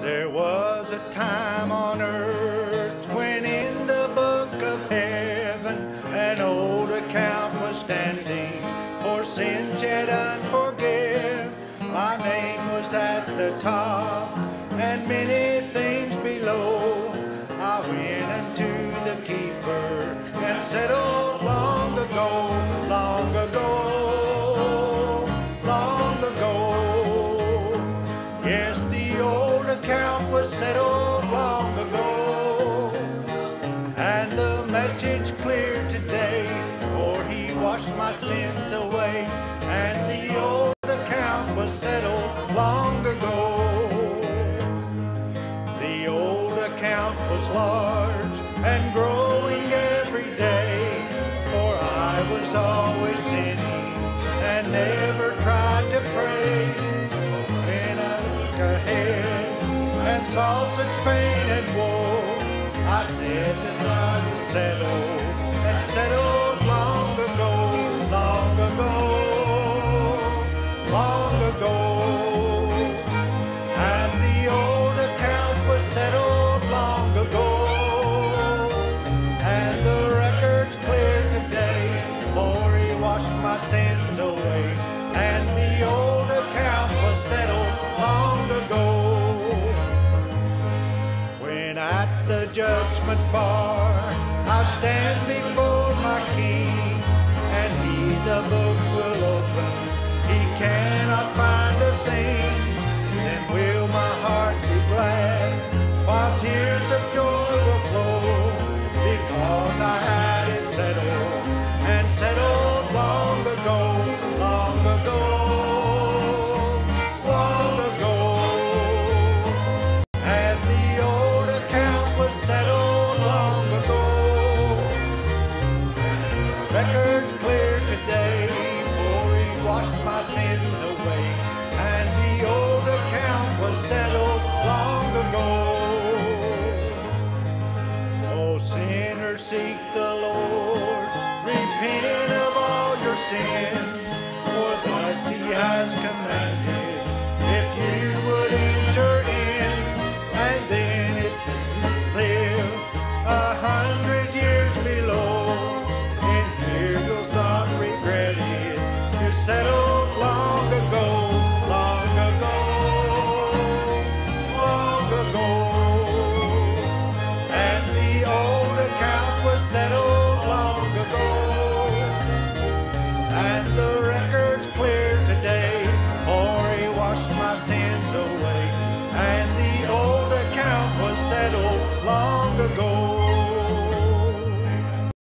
There was a time on earth when in the book of heaven an old account was standing for sins yet unforgiven. My name was at the top and many things below. I went unto the keeper and settled account was settled long ago. And the message clear today, for he washed my sins away. And the old account was settled long ago. The old account was large and growing every day, for I was always sinning and never such pain and woe, I said that I was settled and settled When at the judgment bar I stand before my king, and he the book record's clear today, for he washed my sins away, and the old account was settled long ago. Oh, sinners, seek the